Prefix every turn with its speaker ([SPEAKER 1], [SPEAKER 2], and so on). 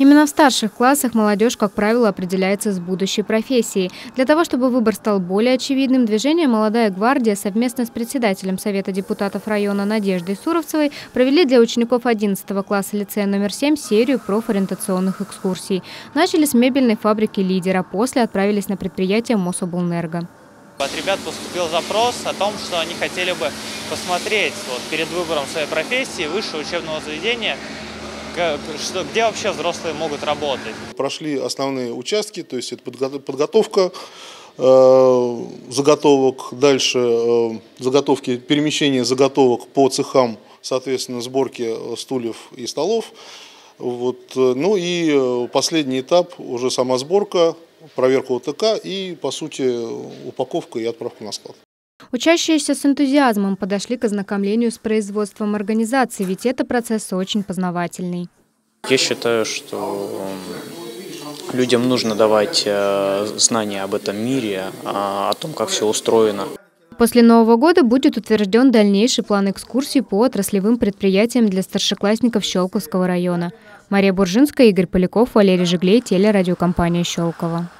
[SPEAKER 1] Именно в старших классах молодежь, как правило, определяется с будущей профессией. Для того, чтобы выбор стал более очевидным, движение «Молодая гвардия» совместно с председателем Совета депутатов района Надеждой Суровцевой провели для учеников 11 класса лицея номер 7 серию профориентационных экскурсий. Начали с мебельной фабрики «Лидера», после отправились на предприятие Мособлэнерго.
[SPEAKER 2] От ребят поступил запрос о том, что они хотели бы посмотреть вот, перед выбором своей профессии высшего учебного заведения, что, где вообще взрослые могут работать.
[SPEAKER 3] Прошли основные участки, то есть это подготовка э, заготовок, дальше э, заготовки, перемещение заготовок по цехам, соответственно, сборки стульев и столов. Вот. Э, ну и э, последний этап, уже сама сборка, проверка ОТК и, по сути, упаковка и отправка на склад.
[SPEAKER 1] Учащиеся с энтузиазмом подошли к ознакомлению с производством организации, ведь это процесс очень познавательный.
[SPEAKER 4] Я считаю, что людям нужно давать э, знания об этом мире, о том, как все устроено.
[SPEAKER 1] После Нового года будет утвержден дальнейший план экскурсий по отраслевым предприятиям для старшеклассников Щелковского района. Мария Буржинская, Игорь Поляков, Валерий Жиглей, телерадиокомпания «Щелково».